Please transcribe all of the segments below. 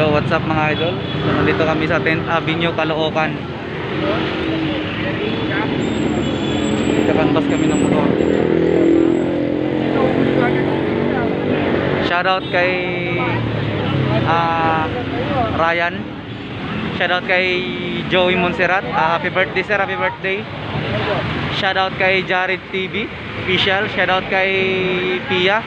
what's up mga idol? Nandito kami sa 10th Avenue, Caloocan. Kakantas kami ng motor. Shoutout kay ah, Ryan. Shoutout kay Joey Monserrat. Ah, happy birthday sir, happy birthday. Shoutout kay Jared TV official. Shoutout kay Pia.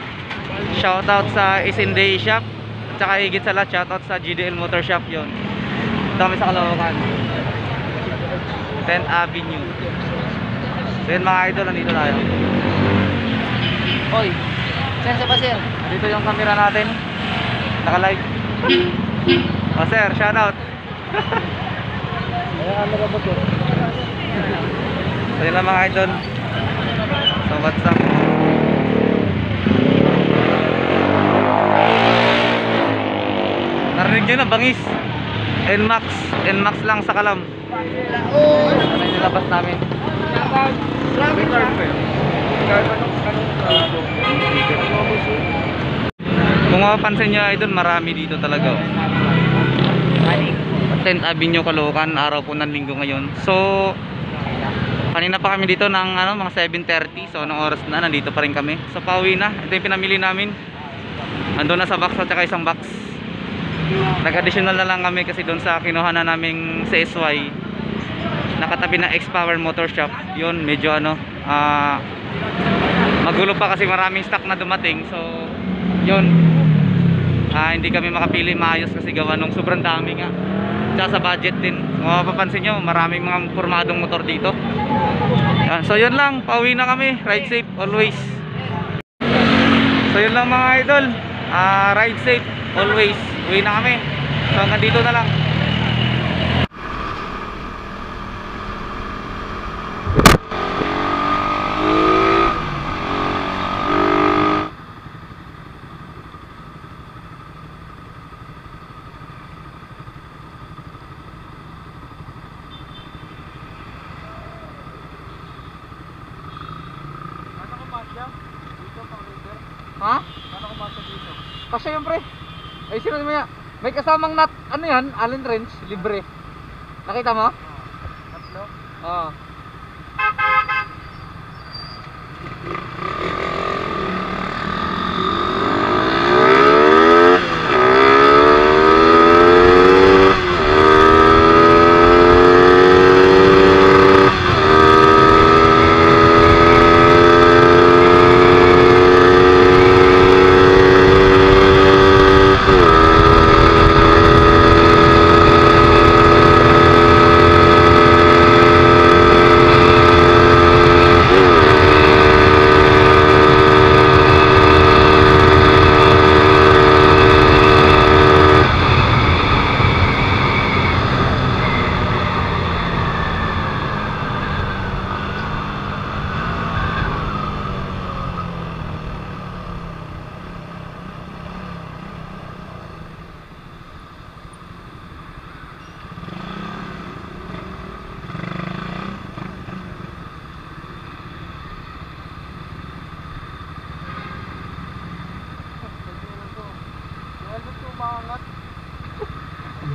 Shoutout sa Isinday Shop. At saka higit sa lahat, shoutout sa GDL Motor Shop yon. Dami sa Caloocan. 10th Avenue. So yun mga idol, nandito tayo. Hoy, sensa pa sir? Dito yung camera natin. Naka-live. O sir, shoutout. Ay, ano ba to? So yun lang mga idol. So what's up? Narinig nyo na, bangis. NMAX. NMAX lang sa kalam. Ano yung nilabas namin? Kung mapapansin nyo idol, marami dito talaga. oh. 10th Avenue, Caloocan, araw po ng linggo ngayon. So, kanina pa kami dito ng ano, mga 7.30. So, anong oras na, nandito pa rin kami. So, pauwi na. Ito yung pinamili namin. Ando na sa box at saka isang box. Nag-additional na lang kami kasi doon sa kinuha na naming CSY. Nakatabi ng X-Power Motor Shop. Yun, medyo ano, ah, magulo pa kasi maraming stock na dumating. So, yun. Ah, hindi kami makapili maayos kasi gawa nung sobrang dami nga. Tsaka sa budget din. Mapapansin nyo, maraming mga pormadong motor dito. Yan. So yun lang, pauwi na kami. Ride safe always. So yun lang mga idol. Ah, ride safe always. Uwi na kami. So hanggang dito na lang. Kasi syempre. Ay sino mo May kasamang nut, ano yan? Allen wrench, libre. Nakita mo? Tatlo? Oo. Ang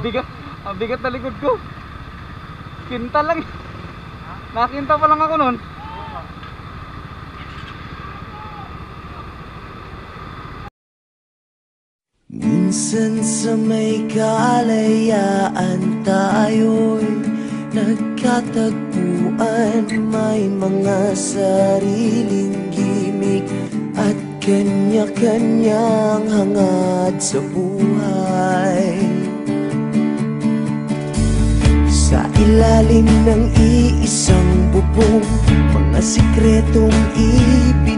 bigat, ang bigat na likod ko. Kinta lang. Nakinta pa lang ako noon. Minsan sa may kalayaan tayo'y nagkatagpuan May mga sariling gimmick at kanya-kanyang hangad sa buhay ilalim ng iisang bubong Mga sikretong ibinubulong